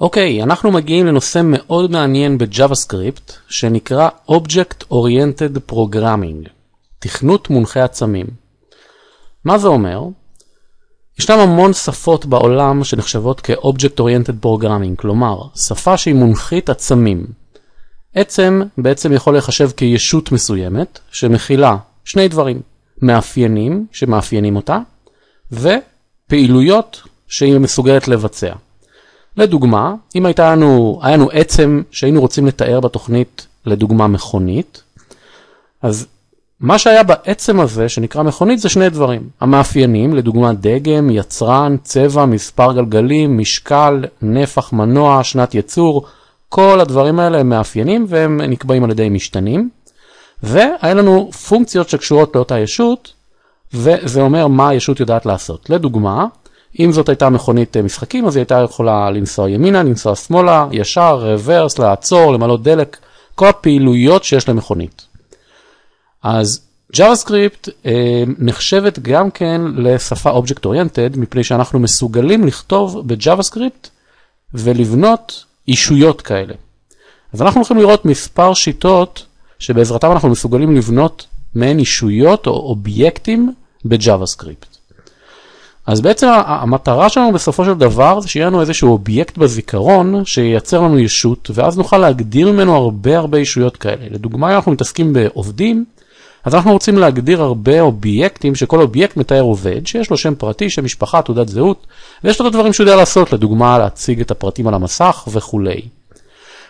אוקיי, אנחנו מגיעים לנושא מאוד מעניין ב JavaScript, שנקרא Object Oriented Programming, תכנות מונחה עצמים. מה זה אומר? ישנם המון שפות בעולם שנחשבות כ-Object Oriented Programming, כלומר, שפה שהיא מונחית עצמים. עצם בעצם יכול להיחשב כישות מסוימת, שמכילה שני דברים, מאפיינים שמאפיינים אותה, ופעילויות שהיא מסוגלת לבצע. לדוגמה, אם הייתה לנו, היה לנו עצם שהיינו רוצים לתאר בתוכנית, לדוגמה מכונית, אז מה שהיה בעצם הזה, שנקרא מכונית, זה שני דברים. המאפיינים, לדוגמה דגם, יצרן, צבע, מספר גלגלים, משקל, נפח מנוע, שנת ייצור, כל הדברים האלה הם מאפיינים והם נקבעים על ידי משתנים. והיה לנו פונקציות שקשורות לאותה ישות, וזה אומר מה הישות יודעת לעשות. לדוגמה, אם זאת הייתה מכונית אה, משחקים, אז היא הייתה יכולה לנסוע ימינה, לנסוע שמאלה, ישר, רוורס, לעצור, למלא דלק, כל הפעילויות שיש למכונית. אז JavaScript אה, נחשבת גם כן לשפה Object Oriented, מפני שאנחנו מסוגלים לכתוב ב-JavaScript ולבנות אישויות כאלה. אז אנחנו הולכים לראות מספר שיטות שבעזרתם אנחנו מסוגלים לבנות מעין ישויות או אובייקטים ב-JavaScript. אז בעצם המטרה שלנו בסופו של דבר זה שיהיה לנו איזשהו אובייקט בזיכרון שייצר לנו ישות ואז נוכל להגדיר ממנו הרבה הרבה ישויות כאלה. לדוגמה אם אנחנו מתעסקים בעובדים אז אנחנו רוצים להגדיר הרבה אובייקטים שכל אובייקט מתאר עובד שיש לו שם פרטי, שם משפחה, תעודת זהות ויש לו את הדברים שהוא יודע לעשות, לדוגמה להציג את הפרטים על המסך וכולי.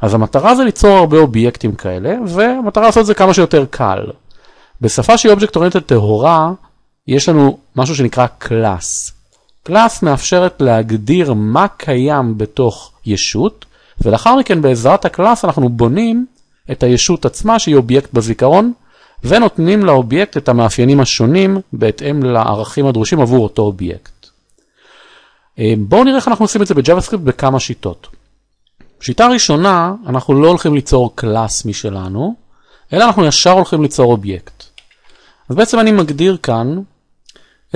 אז המטרה זה ליצור הרבה אובייקטים כאלה והמטרה לעשות את זה כמה שיותר קל. בשפה שהיא Object Oriented טהורה יש לנו משהו שנקרא class. class מאפשרת להגדיר מה קיים בתוך ישות, ולאחר מכן בעזרת ה class אנחנו בונים את הישות עצמה שהיא אובייקט בזיכרון, ונותנים לאובייקט את המאפיינים השונים בהתאם לערכים הדרושים עבור אותו אובייקט. אה, בואו נראה איך אנחנו עושים את זה ב JavaScript בכמה שיטות. שיטה ראשונה, אנחנו לא הולכים ליצור class משלנו, אלא אנחנו ישר הולכים ליצור אובייקט. אז בעצם אני מגדיר כאן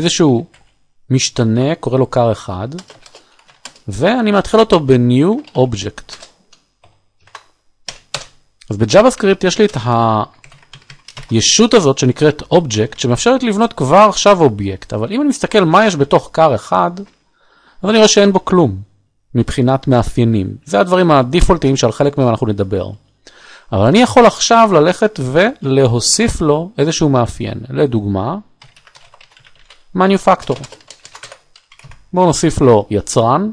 איזשהו משתנה, קורא לו car 1, ואני מתחיל אותו ב-new object. אז ב JavaScript יש לי את הישות הזאת שנקראת object, שמאפשרת לבנות כבר עכשיו אובייקט, אבל אם אני מסתכל מה יש בתוך car 1, אז אני רואה שאין בו כלום, מבחינת מאפיינים. זה הדברים הדיפולטיים שעל חלק מהם אנחנו נדבר. אבל אני יכול עכשיו ללכת ולהוסיף לו איזשהו מאפיין. לדוגמה, מניופקטור. בואו נוסיף לו יצרן,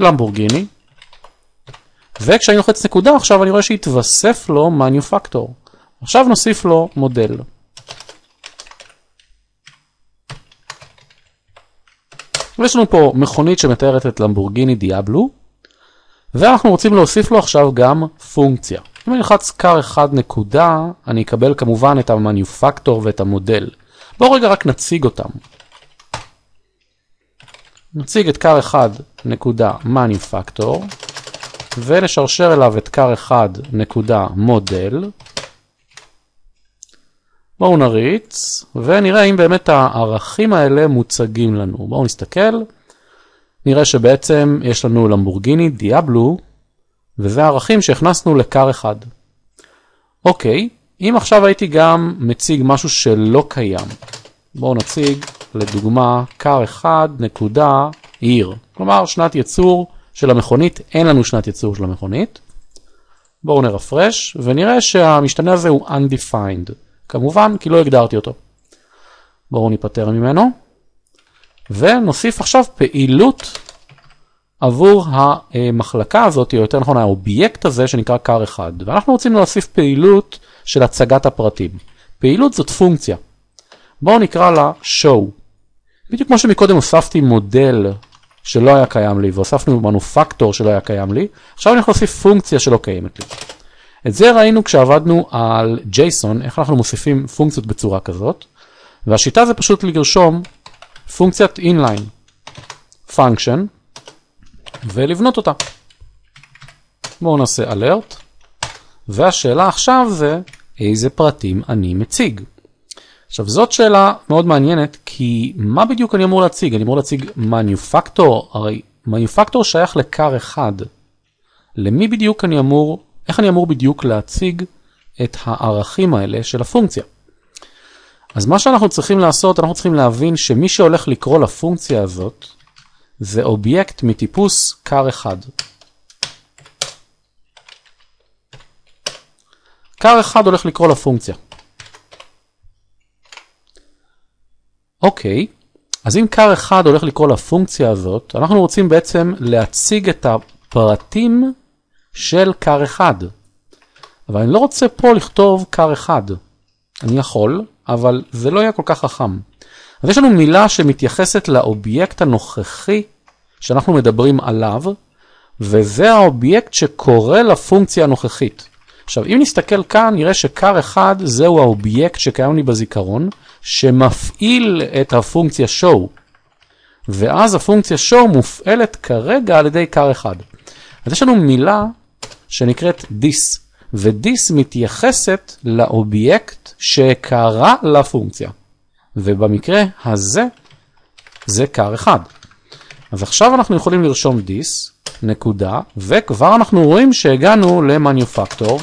למבורגיני, וכשאני לוחץ נקודה עכשיו אני רואה שהתווסף לו מניופקטור. עכשיו נוסיף לו מודל. ויש לנו פה מכונית שמתארת את למבורגיני דיאבלו, ואנחנו רוצים להוסיף לו עכשיו גם פונקציה. אם אני אלחץ car 1 נקודה, אני אקבל כמובן את המניופקטור ואת המודל. בואו רגע רק נציג אותם. נציג את car 1 נקודה מניופקטור, ונשרשר אליו את car 1 נקודה מודל. בואו נריץ, ונראה אם באמת הערכים האלה מוצגים לנו. בואו נסתכל. נראה שבעצם יש לנו למבורגיני דיאבלו, וזה הערכים שהכנסנו לקר אחד. אוקיי, אם עכשיו הייתי גם מציג משהו שלא קיים, בואו נציג לדוגמה קר אחד נקודה עיר, כלומר שנת ייצור של המכונית, אין לנו שנת ייצור של המכונית. בואו נרפרש ונראה שהמשתנה הזה הוא undefined, כמובן כי לא הגדרתי אותו. בואו ניפטר ממנו. ונוסיף עכשיו פעילות עבור המחלקה הזאת, או יותר נכון האובייקט הזה שנקרא car 1, ואנחנו רוצים להוסיף פעילות של הצגת הפרטים. פעילות זאת פונקציה. בואו נקרא לה show. בדיוק כמו שמקודם הוספתי מודל שלא היה קיים לי, והוספנו מנופקטור שלא היה קיים לי, עכשיו אני יכול להוסיף פונקציה שלא קיימת לי. את זה ראינו כשעבדנו על JSON, איך אנחנו מוסיפים פונקציות בצורה כזאת, והשיטה זה פשוט לרשום פונקציית inline function ולבנות אותה. בואו נעשה alert, והשאלה עכשיו זה איזה פרטים אני מציג. עכשיו זאת שאלה מאוד מעניינת, כי מה בדיוק אני אמור להציג? אני אמור להציג מניופקטור, הרי מניופקטור שייך לקר אחד. למי בדיוק אני אמור, איך אני אמור בדיוק להציג את הערכים האלה של הפונקציה? אז מה שאנחנו צריכים לעשות, אנחנו צריכים להבין שמי שהולך לקרוא לפונקציה הזאת, זה אובייקט מטיפוס קר אחד. קר אחד הולך לקרוא לפונקציה. אוקיי, אז אם קר אחד הולך לקרוא לפונקציה הזאת, אנחנו רוצים בעצם להציג את הפרטים של קר אחד. אבל אני לא רוצה פה לכתוב קר אחד. אני יכול, אבל זה לא יהיה כל כך חכם. אז יש לנו מילה שמתייחסת לאובייקט הנוכחי שאנחנו מדברים עליו, וזה האובייקט שקורא לפונקציה הנוכחית. עכשיו, אם נסתכל כאן, נראה ש car אחד זהו האובייקט שקיים לי בזיכרון, שמפעיל את הפונקציה show. ואז הפונקציה show מופעלת כרגע על ידי car אחד. אז יש לנו מילה שנקראת this, ו-this מתייחסת לאובייקט שקרא לפונקציה. ובמקרה הזה, זה קר אחד. אז עכשיו אנחנו יכולים לרשום dis, נקודה, וכבר אנחנו רואים שהגענו למניופקטור,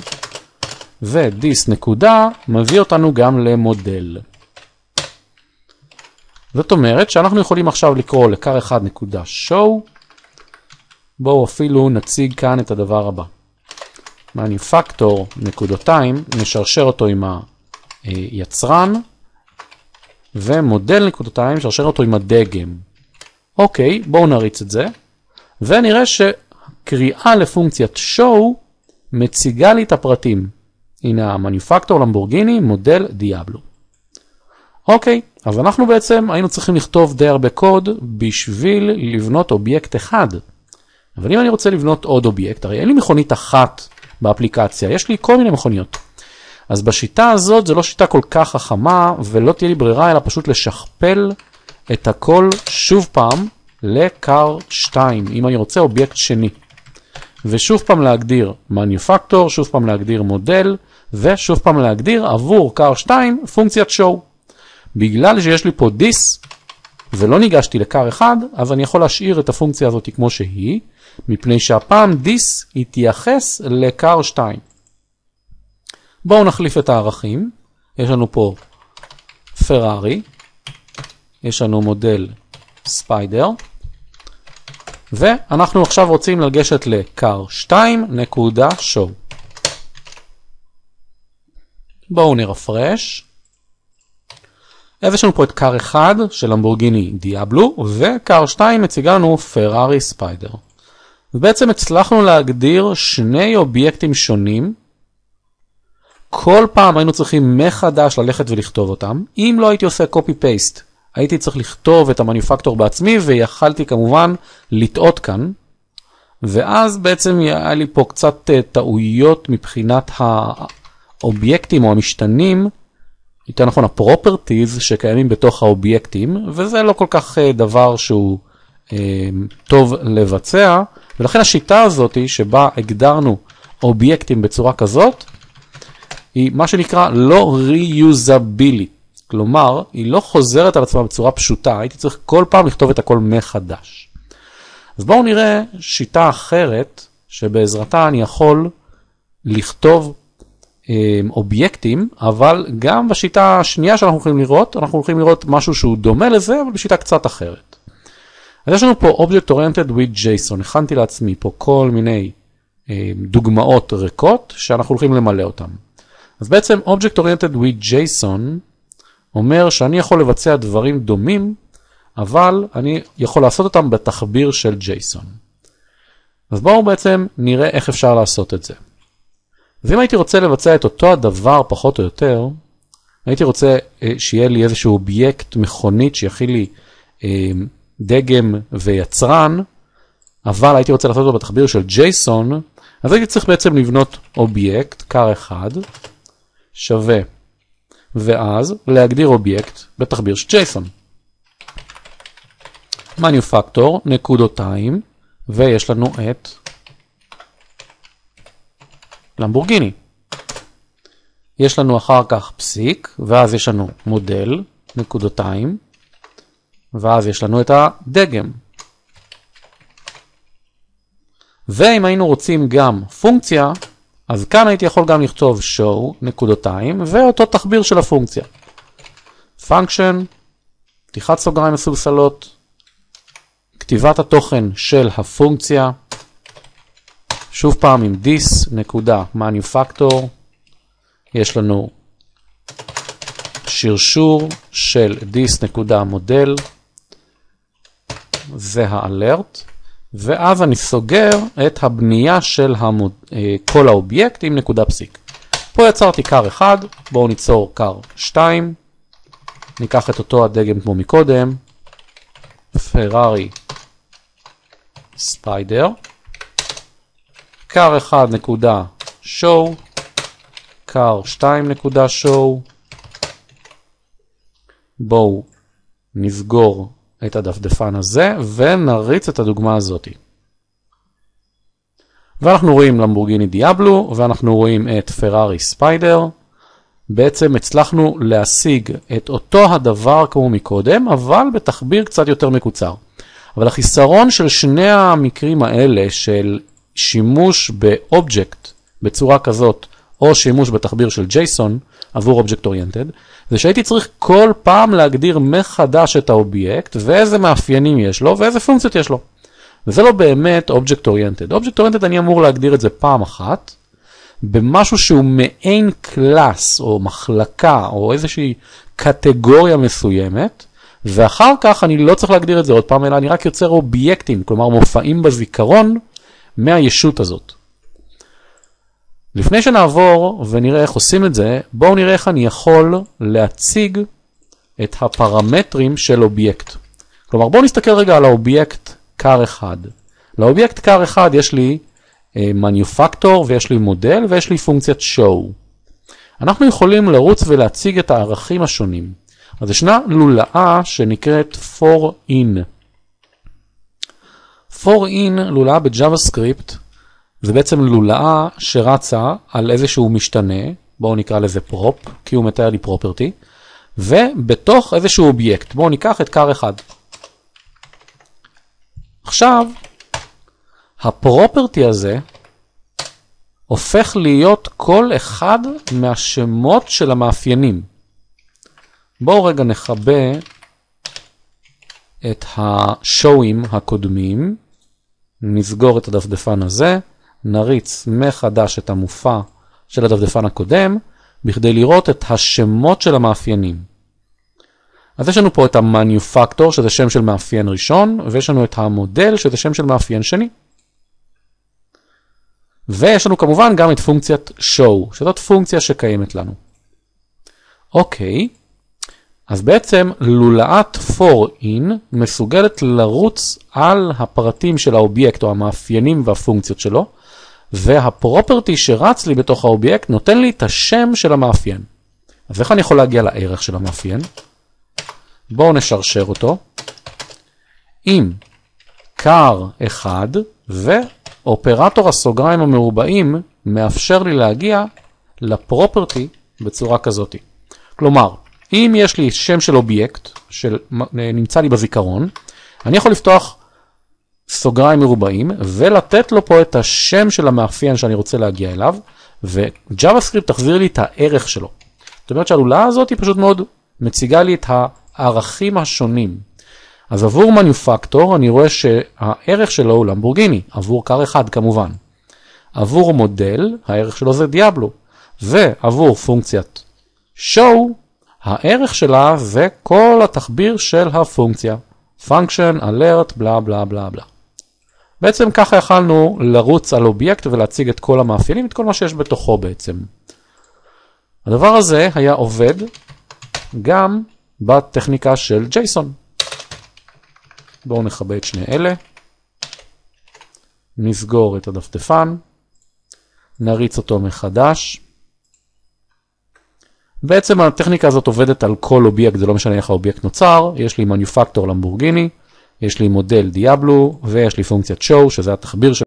ודיס נקודה מביא אותנו גם למודל. זאת אומרת שאנחנו יכולים עכשיו לקרוא לקר 1 נקודה show, בואו אפילו נציג כאן את הדבר הבא. מניפקטור נקודותיים, נשרשר אותו עם היצרן, ומודל נקודותיים, נשרשר אותו עם הדגם. אוקיי, בואו נריץ את זה. ונראה שקריאה לפונקציית show מציגה לי את הפרטים. הנה ה manufacturer למבורגיני, מודל דיאבלו. אוקיי, אז אנחנו בעצם היינו צריכים לכתוב די הרבה קוד בשביל לבנות אובייקט אחד. אבל אם אני רוצה לבנות עוד אובייקט, הרי אין לי מכונית אחת באפליקציה, יש לי כל מיני מכוניות. אז בשיטה הזאת זו לא שיטה כל כך חכמה, ולא תהיה לי ברירה אלא פשוט לשכפל את הכל שוב פעם לקר 2, אם אני רוצה אובייקט שני. ושוב פעם להגדיר מניפקטור, שוב פעם להגדיר מודל, ושוב פעם להגדיר עבור קר 2 פונקציית show. בגלל שיש לי פה dis ולא ניגשתי לקר 1, אז אני יכול להשאיר את הפונקציה הזאת כמו שהיא, מפני שהפעם this יתייחס ל car 2. בואו נחליף את הערכים. יש לנו פה פרארי, יש לנו מודל ספיידר, ואנחנו עכשיו רוצים לגשת ל car 2 נקודה show. בואו נרפרש. אז יש לנו פה את car 1 של למבורגיני דיאבלו, ו car 2 מציגה לנו פרארי ספיידר. ובעצם הצלחנו להגדיר שני אובייקטים שונים. כל פעם היינו צריכים מחדש ללכת ולכתוב אותם. אם לא הייתי עושה copy-paste הייתי צריך לכתוב את המניפקטור בעצמי, ויכלתי כמובן לטעות כאן. ואז בעצם היה לי פה קצת אה, טעויות מבחינת האובייקטים או המשתנים, יותר נכון הפרופרטיז שקיימים בתוך האובייקטים, וזה לא כל כך אה, דבר שהוא אה, טוב לבצע, ולכן השיטה הזאת שבה הגדרנו אובייקטים בצורה כזאת, היא מה שנקרא לא reusability. כלומר, היא לא חוזרת על עצמה בצורה פשוטה, הייתי צריך כל פעם לכתוב את הכל מחדש. אז בואו נראה שיטה אחרת, שבעזרתה אני יכול לכתוב אה, אובייקטים, אבל גם בשיטה השנייה שאנחנו הולכים לראות, אנחנו הולכים לראות משהו שהוא דומה לזה, אבל בשיטה קצת אחרת. אז יש לנו פה Object Oriented with JSON, הכנתי לעצמי פה כל מיני אה, דוגמאות ריקות שאנחנו הולכים למלא אותן. אז בעצם Object Oriented with JSON אומר שאני יכול לבצע דברים דומים, אבל אני יכול לעשות אותם בתחביר של JSON. אז בואו בעצם נראה איך אפשר לעשות את זה. ואם הייתי רוצה לבצע את אותו הדבר פחות או יותר, הייתי רוצה אה, שיהיה לי איזשהו אובייקט מכונית שיכיל לי אה, דגם ויצרן, אבל הייתי רוצה לעשות אותו בתחביר של JSON, אז הייתי צריך בעצם לבנות אובייקט, car אחד, שווה ואז להגדיר אובייקט בתחביר של JSON. manufacturer, נקודותיים, ויש לנו את למבורגיני. יש לנו אחר כך פסיק, ואז יש לנו מודל, נקודותיים, ואז יש לנו את הדגם. ואם היינו רוצים גם פונקציה, אז כאן הייתי יכול גם לכתוב show, נקודותיים, ואותו תחביר של הפונקציה. function, פתיחת סוגריים מסולסלות, כתיבת התוכן של הפונקציה, שוב פעם עם this, נקודה, manufactor, יש לנו שרשור של this נקודה מודל, זה האלרט, ואז אני סוגר את הבנייה של המוד, אה, כל האובייקט עם נקודה פסיק. פה יצרתי קר אחד, בואו ניצור קר 2, ניקח את אותו הדגם כמו מקודם, פרארי ספיידר, car 1 נקודה show, car 2 נקודה show, בואו נסגור את הדפדפן הזה ונריץ את הדוגמה הזאת. ואנחנו רואים למבורגיני דיאבלו ואנחנו רואים את פרארי ספיידר. בעצם הצלחנו להשיג את אותו הדבר כמו מקודם, אבל בתחביר קצת יותר מקוצר. אבל החיסרון של שני המקרים האלה של שימוש באובייקט בצורה כזאת, או שימוש בתחביר של JSON עבור Object Oriented, זה שהייתי צריך כל פעם להגדיר מחדש את האובייקט, ואיזה מאפיינים יש לו, ואיזה פונקציות יש לו. וזה לא באמת Object Oriented. Object Oriented אני אמור להגדיר את זה פעם אחת, במשהו שהוא מעין class, או מחלקה, או איזושהי קטגוריה מסוימת, ואחר כך אני לא צריך להגדיר את זה עוד פעם, אלא אני רק יוצר אובייקטים, כלומר מופעים בזיכרון מהישות הזאת. לפני שנעבור ונראה איך עושים את זה, בואו נראה איך אני יכול להציג את הפרמטרים של אובייקט. כלומר, בואו נסתכל רגע על האובייקט car 1. לאובייקט car 1 יש לי manufacturer אה, ויש לי מודל ויש לי פונקציית show. אנחנו יכולים לרוץ ולהציג את הערכים השונים. אז ישנה לולאה שנקראת for in. for in, לולאה ב JavaScript, זה בעצם לולאה שרצה על איזשהו משתנה, בואו נקרא לזה prop, כי הוא מתאר לי property, ובתוך איזשהו אובייקט, בואו ניקח את car 1. עכשיו, הפרופרטי הזה הופך להיות כל אחד מהשמות של המאפיינים. בואו רגע נכבה את השואים הקודמים, נסגור את הדפדפן הזה, נריץ מחדש את המופע של הדפדפן הקודם, בכדי לראות את השמות של המאפיינים. אז יש לנו פה את ה-manufacturer, שזה שם של מאפיין ראשון, ויש לנו את המודל, שזה שם של מאפיין שני. ויש לנו כמובן גם את פונקציית show, שזאת פונקציה שקיימת לנו. אוקיי, אז בעצם לולאת for in מסוגלת לרוץ על הפרטים של האובייקט או המאפיינים והפונקציות שלו, וה property שרץ לי בתוך האובייקט נותן לי את השם של המאפיין. אז איך אני יכול להגיע לערך של המאפיין? בואו נשרשר אותו. אם car 1 ואופרטור הסוגריים המרובעים מאפשר לי להגיע לפרופרטי בצורה כזאת. כלומר, אם יש לי שם של אובייקט שנמצא לי בזיכרון, אני יכול לפתוח סוגריים מרובעים, ולתת לו פה את השם של המאפיין שאני רוצה להגיע אליו, ו-JavaScript תחזיר לי את הערך שלו. זאת אומרת שהלולאה הזאת היא פשוט מאוד מציגה לי את הערכים השונים. אז עבור מניופקטור אני רואה שהערך שלו הוא למבורגיני, עבור קר אחד כמובן. עבור מודל, הערך שלו זה דיאבלו, ועבור פונקציית show, הערך שלה זה כל התחביר של הפונקציה. function, alert, בלה בלה בלה בלה. בעצם ככה יכלנו לרוץ על אובייקט ולהציג את כל המאפיינים, את כל מה שיש בתוכו בעצם. הדבר הזה היה עובד גם בטכניקה של JSON. בואו נכבה את שני אלה, נסגור את הדפדפן, נריץ אותו מחדש. בעצם הטכניקה הזאת עובדת על כל אובייקט, זה לא משנה איך האובייקט נוצר, יש לי manufacturer למבורגיני, יש לי מודל דיאבלו ויש לי פונקציית show שזה התחביר של